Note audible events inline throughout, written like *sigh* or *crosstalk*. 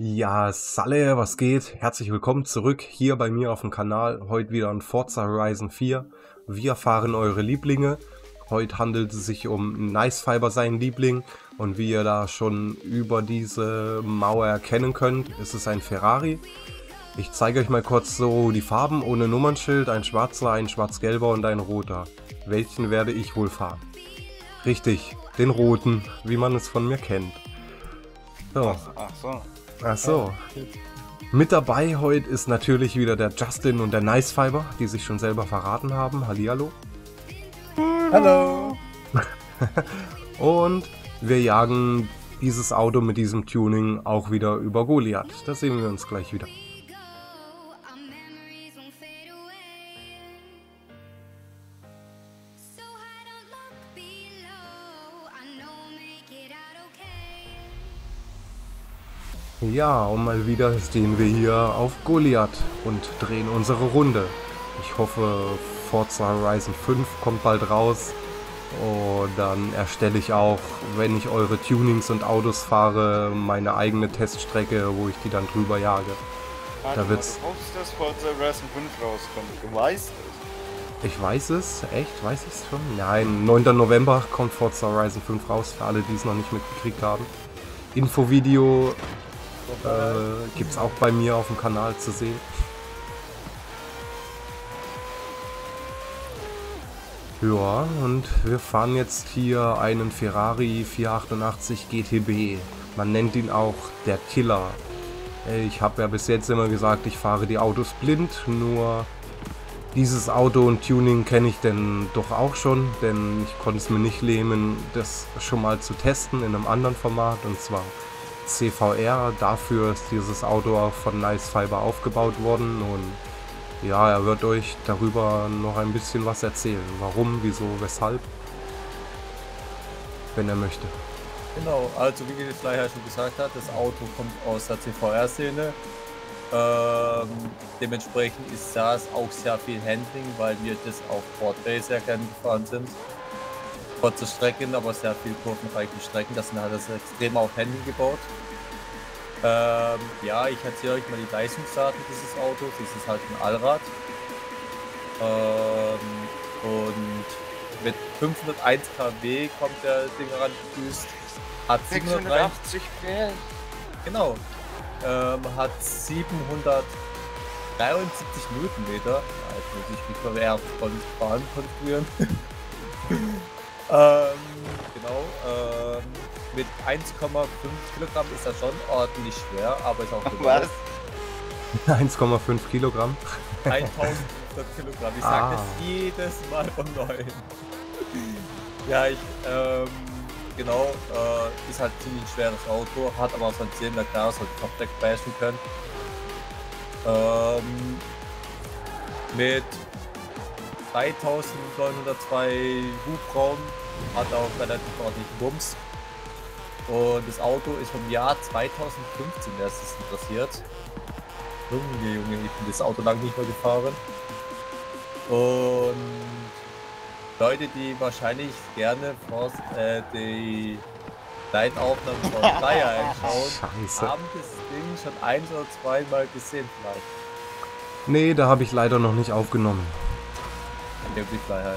Ja, Salle, was geht? Herzlich willkommen zurück hier bei mir auf dem Kanal. Heute wieder ein Forza Horizon 4. Wir fahren eure Lieblinge. Heute handelt es sich um Nice Fiber, sein Liebling. Und wie ihr da schon über diese Mauer erkennen könnt, ist es ein Ferrari. Ich zeige euch mal kurz so die Farben ohne Nummernschild. Ein schwarzer, ein schwarz-gelber und ein roter. Welchen werde ich wohl fahren? Richtig, den roten, wie man es von mir kennt. So. Ach so. Ach so. Mit dabei heute ist natürlich wieder der Justin und der Nice Fiber, die sich schon selber verraten haben. Hallihallo. Hallo. *laughs* Und wir jagen dieses Auto mit diesem Tuning auch wieder über Goliath. Da sehen wir uns gleich wieder. Ja, und mal wieder stehen wir hier auf Goliath und drehen unsere Runde. Ich hoffe, Forza Horizon 5 kommt bald raus. Und dann erstelle ich auch, wenn ich eure Tunings und Autos fahre, meine eigene Teststrecke, wo ich die dann drüber jage. Warte Da mal, wird's- Du hoffst, dass Forza Horizon 5 rauskommt. Du weißt es. Ich weiß es, echt? Weiß ich es schon? Nein, 9. November kommt Forza Horizon 5 raus, für alle, die es noch nicht mitgekriegt haben. Infovideo äh, gibt es auch bei mir auf dem Kanal zu sehen. Ja, und wir fahren jetzt hier einen Ferrari 488 GTB. Man nennt ihn auch der Killer. Äh, Ich habe ja bis jetzt immer gesagt, ich fahre die Autos blind, nur dieses Auto und Tuning kenne ich denn doch auch schon, denn ich konnte es mir nicht nehmen, das schon mal zu testen in einem anderen Format und zwar CVR. Dafür ist dieses Auto auch von Nice Fiber aufgebaut worden und ja, er wird euch darüber noch ein bisschen was erzählen. Warum, wieso, weshalb, wenn er möchte. Genau, also wie die Flyer schon gesagt hat, das Auto kommt aus der CVR-Szene. Ähm, dementsprechend ist das auch sehr viel Handling, weil wir das auf Portray sehr gerne gefahren sind. Kurze Strecken, aber sehr viel kurvenreiche Strecken. Das sind halt das extrem auf Handling gebaut. Ähm, ja, ich erzähle euch mal die Leistungsdaten dieses Autos. Es ist halt ein Allrad. Ähm, und mit 501 kW kommt der Ding herangedüst. Hat 703, 680 PS. genau. Ähm, hat 773 Newtonmeter. Ja, Jetzt muss ich mich eher von Bahn konzentrieren. *laughs* ähm, genau. Ähm, mit 1,5 Kilogramm ist er schon ordentlich schwer, aber ist auch *laughs* Was? *laughs* 1,5 Kilogramm. *laughs* 1500 Kilogramm. Ich sage Ah. das jedes Mal von neuem. ja, ich, ähm, genau, äh, ist halt ziemlich ein schweres Auto, hat aber auch so einen Zylinder klar, so komplett bashen können. Ähm, mit 3902 Hubraum hat auch relativ ordentlich Bums. Und das Auto ist vom Jahr 2015 erstes interessiert. Junge, Junge, ich bin das Auto lang nicht mehr gefahren. Und Leute, die wahrscheinlich gerne Forst, äh, die Live-Aufnahmen von *laughs* Flyer anschauen, Scheiße. haben das Ding schon ein oder zweimal gesehen vielleicht. Nee, da habe ich leider noch nicht aufgenommen. In dem Flyer.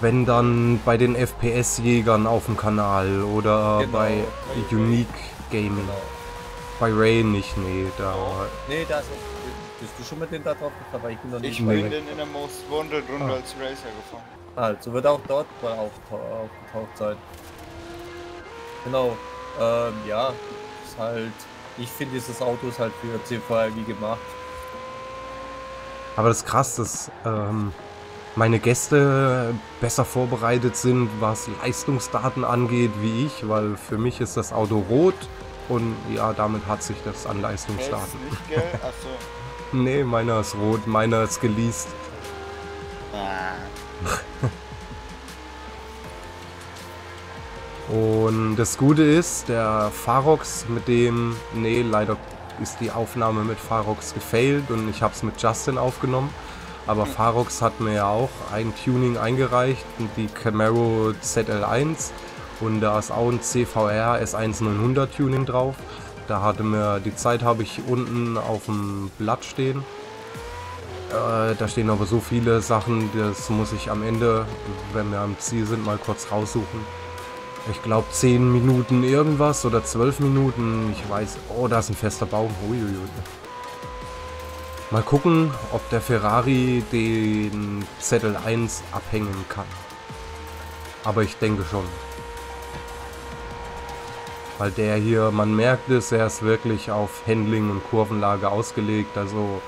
Wenn dann bei den FPS-Jägern auf dem Kanal oder Genau, bei Unique Gaming. Genau. Bei Ray nicht, nee, da. Nee, da ist bist du schon mit denen da drauf gefahren, weil ich bin noch nicht Ich Nee. bin den in der Most Wanted Runde Ah. als Racer gefahren. Also wird auch dort mal aufgetaucht sein. Genau. Ähm, ja, ist halt. Ich finde dieses Auto ist halt für CVR wie gemacht. Aber das ist krass, dass ähm, meine Gäste besser vorbereitet sind, was Leistungsdaten angeht, wie ich, weil für mich ist das Auto rot und ja, damit hat sich das an Leistungsdaten. nicht, gell? Achso. *laughs* Nee, meiner ist rot, meiner ist geleast. Ah. Und das Gute ist, der Farox mit dem, nee, leider ist die Aufnahme mit Farox gefailt und ich habe es mit Justin aufgenommen. Aber Farox hat mir ja auch ein Tuning eingereicht, die Camaro ZL1 und da ist auch ein CVR S1900 Tuning drauf. Da hatte mir die Zeit habe ich unten auf dem Blatt stehen. Äh, da stehen aber so viele Sachen, das muss ich am Ende, wenn wir am Ziel sind, mal kurz raussuchen. Ich glaube 10 Minuten irgendwas oder 12 Minuten. Ich weiß. Oh, da ist ein fester Baum. Uiuiui. Mal gucken, ob der Ferrari den Zettel 1 abhängen kann. Aber ich denke schon. Weil der hier, man merkt es, er ist wirklich auf Handling und Kurvenlage ausgelegt. Also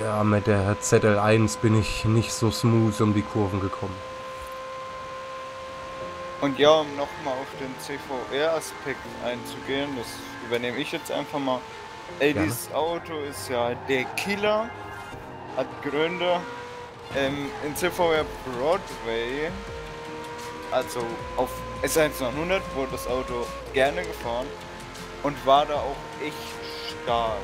ja, mit der ZL1 bin ich nicht so smooth um die Kurven gekommen. Und ja, um nochmal auf den CVR-Aspekt einzugehen, das übernehme ich jetzt einfach mal. Ey, Gerne. dieses Auto ist ja der Killer, hat Gründe. Ähm, in CVR Broadway, also auf S100 wurde das Auto gerne gefahren und war da auch echt stark.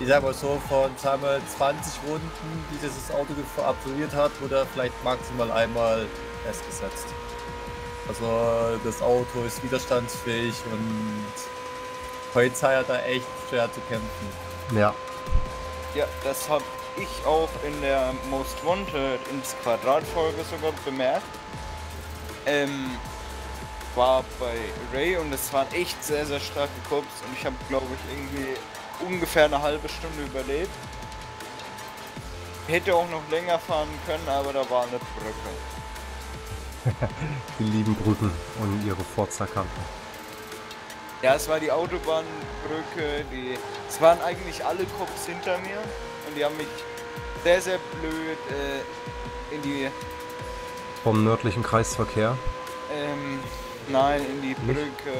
Ich sag mal so, von sagen wir, 20 Runden, die dieses Auto absolviert hat, wurde er vielleicht maximal einmal festgesetzt. Also das Auto ist widerstandsfähig und Polizei hat da echt schwer zu kämpfen. Ja, Ja, das habe ich auch in der Most Wanted ins Quadrat-Folge sogar bemerkt. Ähm, war bei Ray und es waren echt sehr, sehr starke Cops und ich habe, glaube ich, irgendwie ungefähr eine halbe Stunde überlebt. Hätte auch noch länger fahren können, aber da war eine Brücke. *laughs* die lieben Brücken und ihre Forza-Kanten. Ja, es war die Autobahnbrücke, die. Es waren eigentlich alle Cops hinter mir und die haben mich sehr, sehr blöd äh, in die Vom nördlichen Kreisverkehr. Ähm, nein, in die Brücke.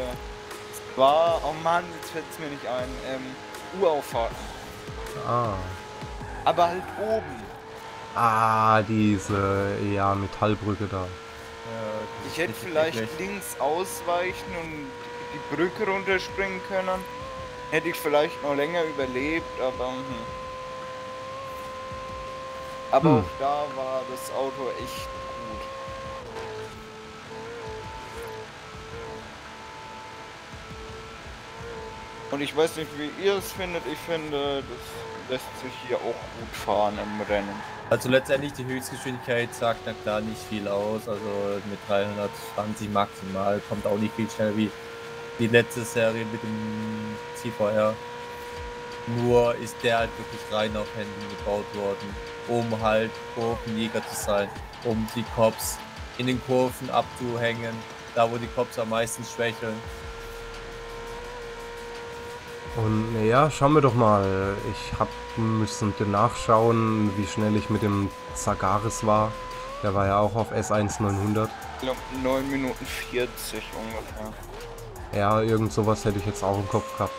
Es war, oh Mann, jetzt fällt es mir nicht ein, ähm, Urauffahrten. Ah. Aber halt oben. Ah, diese, ja, Metallbrücke da. Äh, Ich hätte vielleicht eklig. links ausweichen und die Brücke runterspringen können. Hätte ich vielleicht noch länger überlebt, aber hm. Aber Hm. auch da war das Auto echt Und ich weiß nicht, wie ihr es findet. Ich finde, das lässt sich hier auch gut fahren im Rennen. Also letztendlich die Höchstgeschwindigkeit sagt na klar nicht viel aus. Also mit 320 maximal kommt auch nicht viel schneller wie die letzte Serie mit dem CVR. Nur ist der halt wirklich rein auf Händen gebaut worden, um halt Kurvenjäger zu sein, um die Cops in den Kurven abzuhängen, da wo die Cops am meisten schwächeln. Und ja, schauen wir doch mal. Ich hab müssen nachschauen, wie schnell ich mit dem Zagaris war. Der war ja auch auf S1 900. Ich glaube 9 Minuten 40 ungefähr. Ja, irgend sowas hätte ich jetzt auch im Kopf gehabt.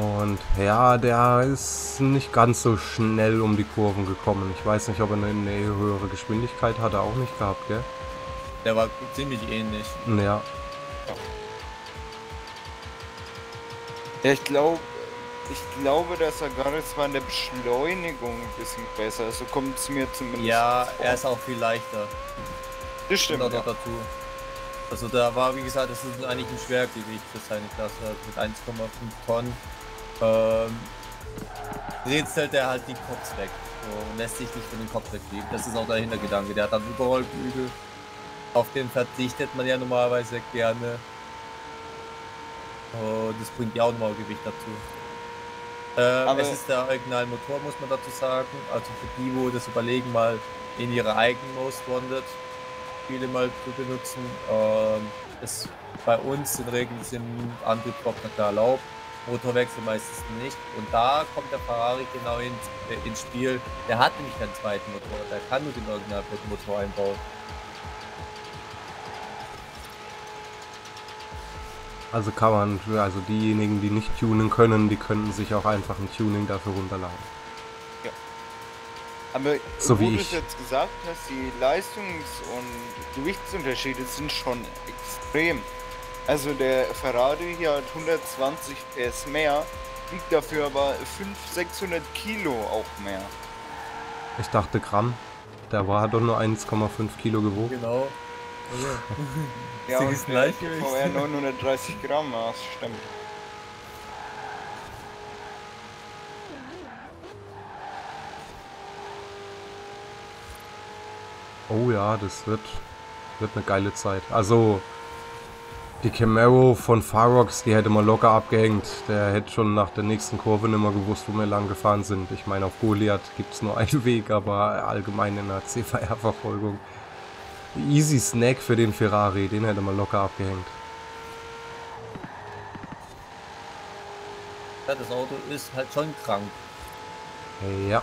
Und ja, der ist nicht ganz so schnell um die Kurven gekommen. Ich weiß nicht, ob er eine, eine höhere Geschwindigkeit hat er auch nicht gehabt, gell? Der war ziemlich ähnlich. Ja, Ja, ich glaube, ich glaube, der Sagaris war in der Beschleunigung ein bisschen besser. So kommt es mir zumindest Ja, vor. er ist auch viel leichter. Das stimmt. Ja. auch noch dazu. Also da war, wie gesagt, das ist eigentlich ein Schwergewicht für seine Klasse halt mit 1,5 Tonnen. Ähm, rätselt er halt die Cops weg so, und lässt sich nicht von den Kopf wegkriegen. Das ist auch der Hintergedanke. Der hat dann Überrollbügel. Auf den verzichtet man ja normalerweise gerne. Und das bringt ja auch nochmal Gewicht dazu. Ähm, es ist der originale Motor, muss man dazu sagen. Also für die, wo das überlegen, mal in ihre eigenen Most Wanted Spiele mal zu benutzen. Ähm, ist bei uns in Regeln sind Antriebsbock na klar erlaubt, Motorwechsel meistens nicht. Und da kommt der Ferrari genau ins, äh, ins Spiel. Der hat nämlich keinen zweiten Motor, der kann nur den Originalmotor einbauen. Also kann man, also diejenigen, die nicht tunen können, die könnten sich auch einfach ein Tuning dafür runterladen. Aber So wie du ich. es jetzt gesagt hast, die Leistungs- und Gewichtsunterschiede sind schon extrem. Also der Ferrari hier hat 120 PS mehr, wiegt dafür aber 500, 600 Kilo auch mehr. Ich dachte Gramm, der war doch nur 1,5 Kilo gewogen. Genau ja, Sie ist leicht. VR 930 Gramm Maß, stimmt. Oh ja, das wird, wird eine geile Zeit. Also, die Camaro von Farox, die hätte man locker abgehängt. Der hätte schon nach der nächsten Kurve nicht mehr gewusst, wo wir lang gefahren sind. Ich meine, auf Goliath gibt es nur einen Weg, aber allgemein in der CVR-Verfolgung Easy Snack für den Ferrari, den hätte man locker abgehängt. Ja, das Auto ist halt schon krank. Ja.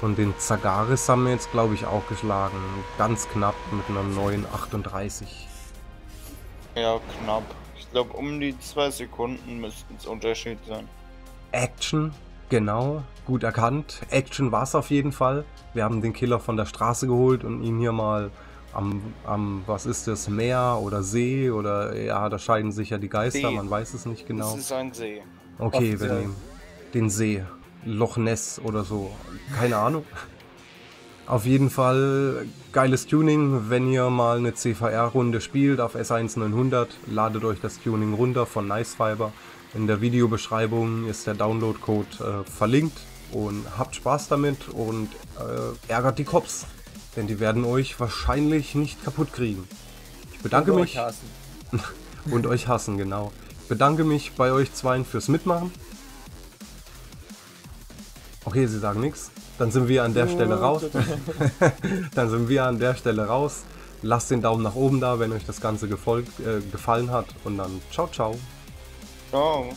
Und den Zagaris haben wir jetzt, glaube ich, auch geschlagen. Ganz knapp mit einer neuen 38. Ja, knapp. Ich glaube, um die zwei Sekunden müssten es Unterschied sein. Action, genau, gut erkannt. Action war es auf jeden Fall. Wir haben den Killer von der Straße geholt und ihn hier mal am, am, was ist das, Meer oder See oder ja, da scheiden sich ja die Geister, See. man weiß es nicht genau. Das ist ein See. Okay, wir nehmen den See. Loch Ness oder so. Keine Ahnung. Auf jeden Fall geiles Tuning. Wenn ihr mal eine CVR-Runde spielt auf S1900, ladet euch das Tuning runter von Nicefiber. In der Videobeschreibung ist der Download-Code äh, verlinkt. Und habt Spaß damit und äh, ärgert die Cops. Denn die werden euch wahrscheinlich nicht kaputt kriegen. Ich bedanke Und mich euch hassen. *laughs* und euch hassen, genau. Ich bedanke mich bei euch zweien fürs Mitmachen. Okay, sie sagen nichts. Dann sind wir an der Stelle raus. *laughs* Dann sind wir an der Stelle raus. Lasst den Daumen nach oben da, wenn euch das Ganze gefolgt, äh, gefallen hat. Und dann ciao, ciao. Ciao.